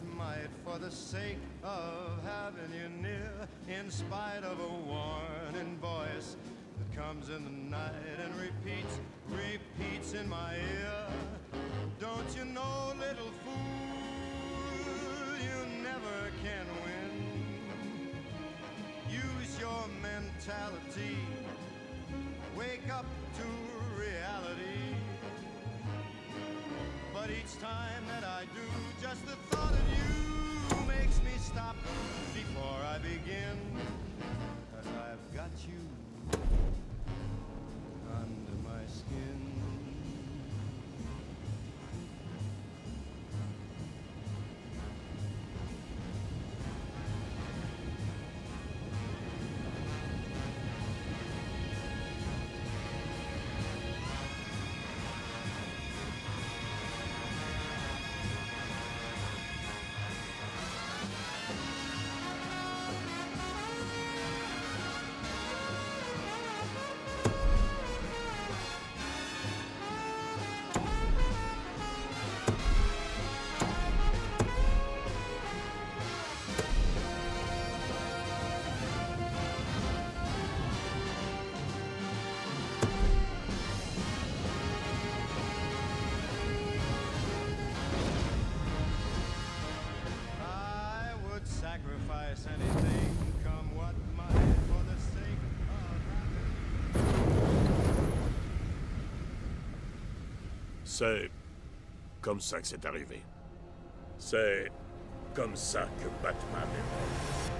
What might, for the sake of having you near, in spite of a warning voice that comes in the night and repeats, repeats in my ear. Don't you know, little fool, you never can win. Use your mentality, wake up to reality. But each time that I do, just the sacrifice anything, come what might, for the sake of C'est comme ça que c'est arrivé. C'est comme ça que Batman est mort.